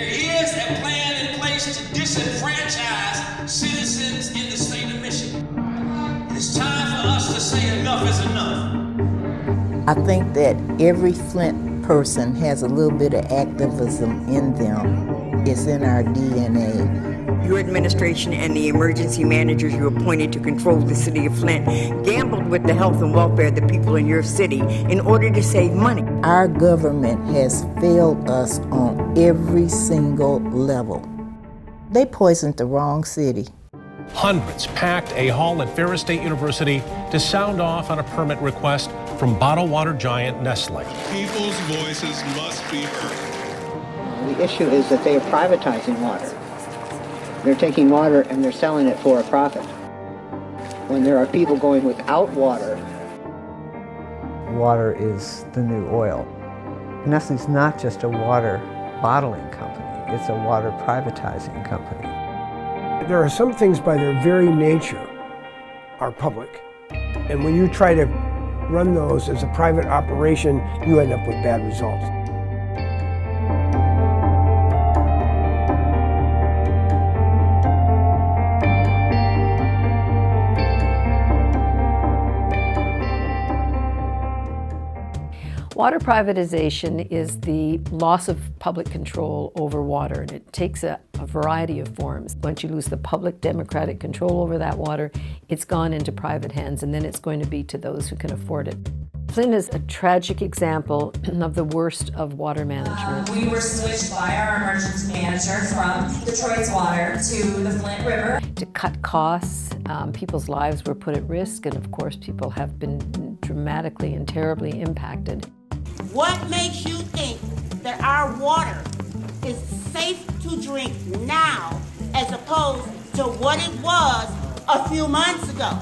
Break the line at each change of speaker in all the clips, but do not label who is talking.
There is a plan in place to disenfranchise citizens in the state of Michigan. It's time for us to say enough is enough.
I think that every Flint person has a little bit of activism in them. It's in our DNA.
Your administration and the emergency managers you appointed to control the city of Flint gambled with the health and welfare of the people in your city in order to save money.
Our government has failed us on every single level. They poisoned the wrong city.
Hundreds packed a hall at Ferris State University to sound off on a permit request from bottled water giant Nestle.
People's voices must be heard.
The issue is that they are privatizing water. They're taking water and they're selling it for a profit. When there are people going without water.
Water is the new oil. Nestle's not just a water bottling company, it's a water privatizing company.
There are some things by their very nature are public. And when you try to run those as a private operation, you end up with bad results.
Water privatization is the loss of public control over water, and it takes a, a, variety of forms. Once you lose the public democratic control over that water, it's gone into private hands, and then it's going to be to those who can afford it. Flint is a tragic example of the worst of water management.
Um, we were switched by our emergency manager from Detroit's water to the Flint River.
To cut costs, um, people's lives were put at risk, and of course, people have been dramatically and terribly impacted.
What makes you think that our water is safe to drink now as opposed to what it was a few months ago?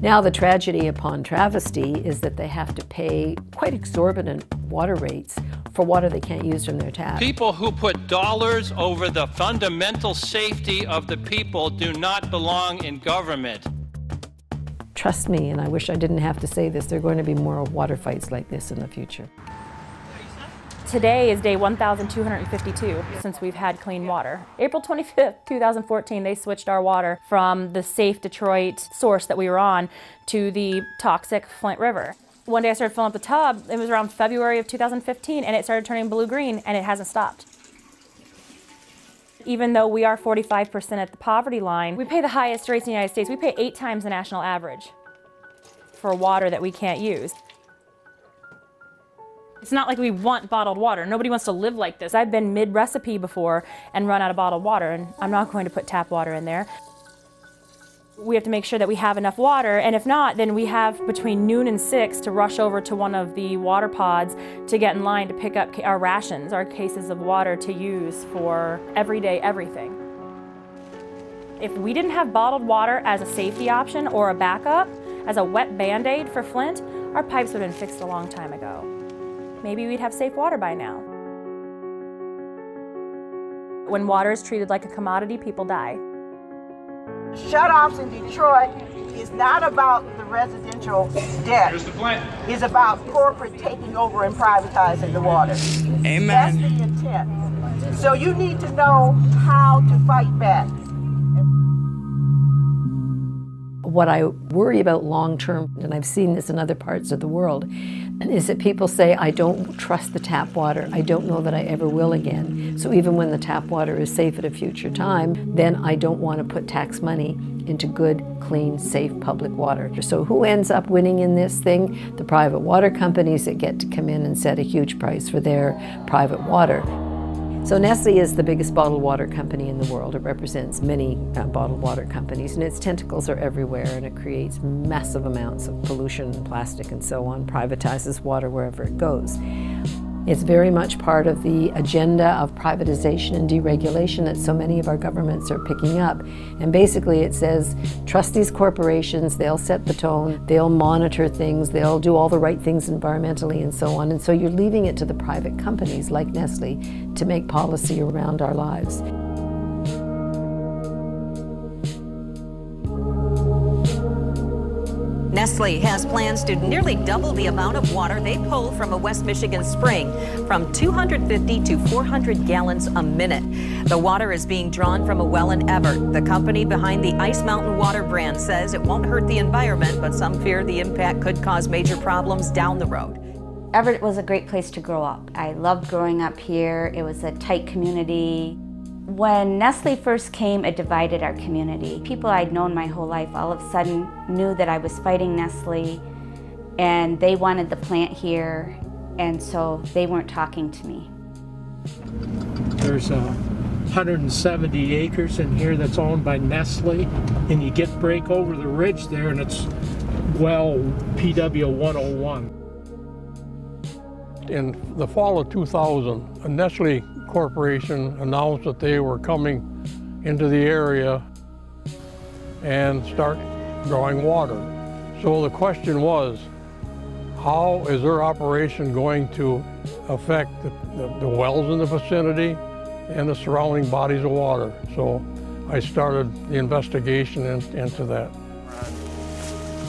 Now, the tragedy upon travesty is that they have to pay quite exorbitant water rates for water they can't use from their tap.
People who put dollars over the fundamental safety of the people do not belong in government.
Trust me, and I wish I didn't have to say this, there are going to be more water fights like this in the future.
Today is day 1,252 since we've had clean water. April 25th, 2014, they switched our water from the safe Detroit source that we were on to the toxic Flint River. One day I started filling up the tub, it was around February of 2015, and it started turning blue-green, and it hasn't stopped. Even though we are 45% at the poverty line, we pay the highest rates in the United States. We pay eight times the national average for water that we can't use. It's not like we want bottled water. Nobody wants to live like this. I've been mid-recipe before and run out of bottled water, and I'm not going to put tap water in there. We have to make sure that we have enough water, and if not, then we have between noon and 6 to rush over to one of the water pods to get in line to pick up our rations, our cases of water to use for everyday everything. If we didn't have bottled water as a safety option or a backup, as a wet band-aid for Flint, our pipes would have been fixed a long time ago maybe we'd have safe water by now. When water is treated like a commodity, people die.
Shutoffs in Detroit is not about the residential debt. It's about corporate taking over and privatizing the water.
Amen.
That's the intent. So you need to know how to fight back.
What I worry about long term, and I've seen this in other parts of the world, is that people say, I don't trust the tap water. I don't know that I ever will again. So even when the tap water is safe at a future time, then I don't want to put tax money into good, clean, safe public water. So who ends up winning in this thing? The private water companies that get to come in and set a huge price for their private water. So Nestle is the biggest bottled water company in the world. It represents many uh, bottled water companies, and its tentacles are everywhere, and it creates massive amounts of pollution and plastic and so on, privatizes water wherever it goes. It's very much part of the agenda of privatization and deregulation that so many of our governments are picking up. And basically it says, trust these corporations, they'll set the tone, they'll monitor things, they'll do all the right things environmentally and so on. And so you're leaving it to the private companies like Nestle to make policy around our lives.
Nestle has plans to nearly double the amount of water they pull from a West Michigan spring from 250 to 400 gallons a minute. The water is being drawn from a well in Evart. The company behind the Ice Mountain Water brand says it won't hurt the environment, but some fear the impact could cause major problems down the road.
Evart was a great place to grow up. I loved growing up here. It was a tight community. When Nestle first came, it divided our community. People I'd known my whole life all of a sudden knew that I was fighting Nestle and they wanted the plant here and so they weren't talking to me.
There's uh, 170 acres in here that's owned by Nestle and you get break over the ridge there and it's well PW 101.
In the fall of 2000, a Nestle Corporation announced that they were coming into the area and start drawing water. So the question was, how is their operation going to affect the, the, the wells in the vicinity and the surrounding bodies of water? So I started the investigation in, into that.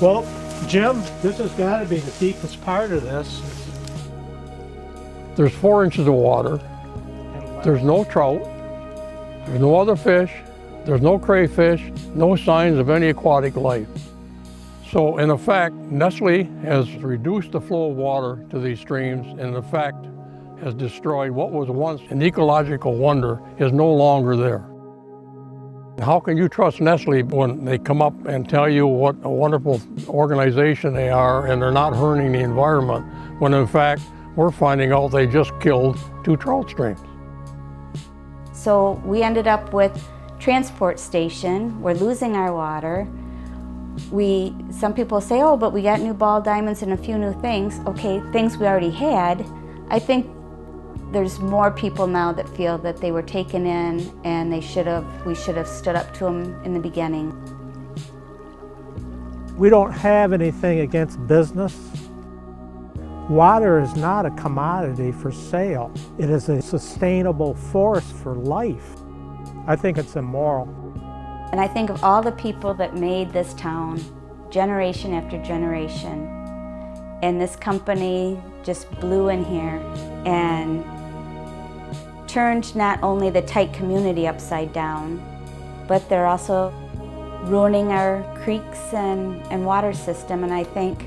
Well, Jim, this has got to be the deepest part of this.
There's four inches of water. There's no trout. There's no other fish. There's no crayfish, no signs of any aquatic life. So in effect, Nestle has reduced the flow of water to these streams and in effect has destroyed what was once an ecological wonder is no longer there. How can you trust Nestle when they come up and tell you what a wonderful organization they are and they're not hurting the environment when in fact we're finding out they just killed two trout streams.
So we ended up with transport station. We're losing our water. We, some people say, oh, but we got new ball diamonds and a few new things. Okay, things we already had. I think there's more people now that feel that they were taken in and they should have, we should have stood up to them in the beginning.
We don't have anything against business. Water is not a commodity for sale. It is a sustainable force for life. I think it's immoral.
And I think of all the people that made this town generation after generation. And this company just blew in here and turned not only the tight community upside down, but they're also ruining our creeks and, and water system. And I think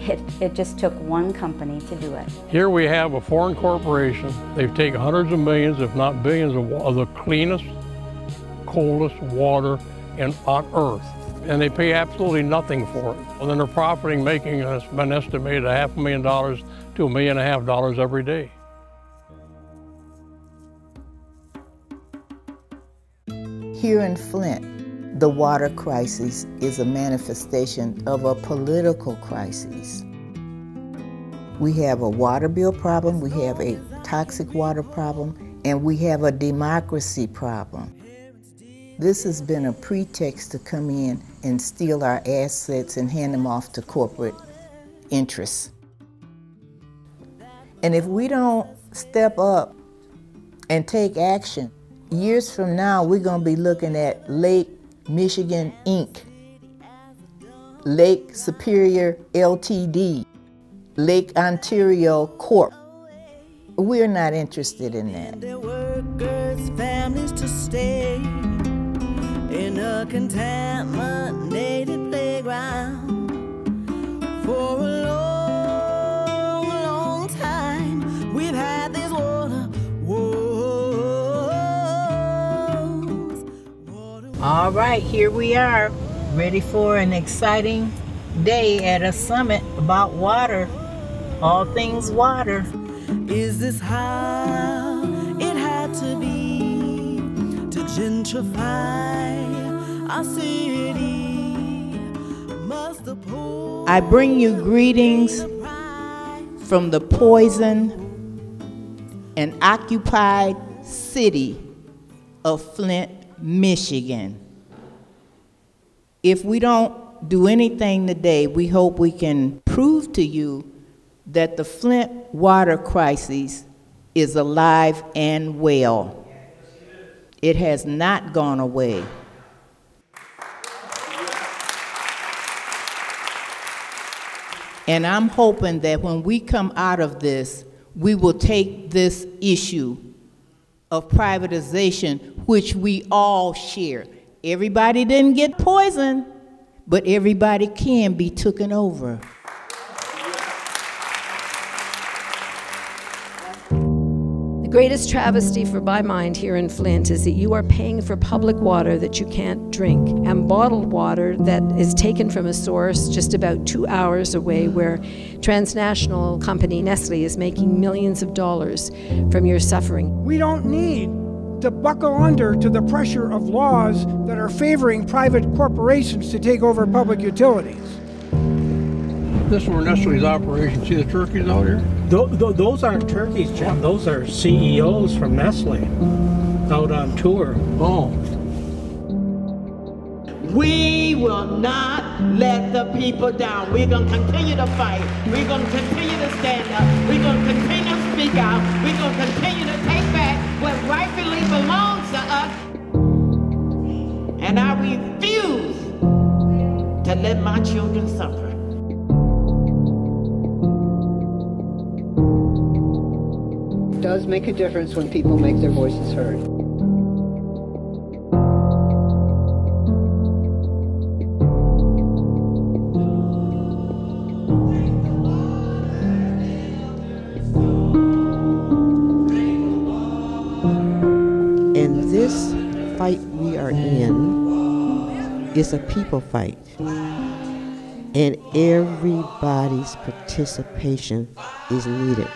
it, it just took one company to do it.
Here we have a foreign corporation. They've taken hundreds of millions, if not billions, of, of the cleanest, coldest water in, on Earth. And they pay absolutely nothing for it. And then they're profiting, making, it's been estimated, a half a million dollars to a million and a half dollars every day.
Here in Flint, the water crisis is a manifestation of a political crisis. We have a water bill problem, we have a toxic water problem, and we have a democracy problem. This has been a pretext to come in and steal our assets and hand them off to corporate interests. And if we don't step up and take action, years from now, we're going to be looking at Lake Michigan Inc., Lake Superior Ltd., Lake Ontario Corp. We're not interested in that.
families to stay in a contaminated
All right, here we are, ready for an exciting day at a summit about water, all things water.
Is this how it had to be to gentrify our city? Must the poor
I bring you greetings from the poison and occupied city of Flint, Michigan. If we don't do anything today, we hope we can prove to you that the Flint water crisis is alive and well. It has not gone away. And I'm hoping that when we come out of this, we will take this issue of privatization, which we all share. Everybody didn't get poisoned, but everybody can be taken over.
Greatest travesty for my mind here in Flint is that you are paying for public water that you can't drink and bottled water that is taken from a source just about two hours away where transnational company Nestle is making millions of dollars from your suffering.
We don't need to buckle under to the pressure of laws that are favoring private corporations to take over public utilities.
This is where Nestle's operation. See the turkeys out here?
Th- th- those aren't turkeys, Jim. Those are CEOs from Nestle out on tour.
Oh.
We will not let the people down. We're going to continue to fight. We're going to continue to stand up. We're going to continue to speak out. We're going to continue to take back what rightfully belongs to us. And I refuse to let my children suffer.
Does make a difference when people make their voices heard.
And this fight we are in is a people fight. And everybody's participation is needed.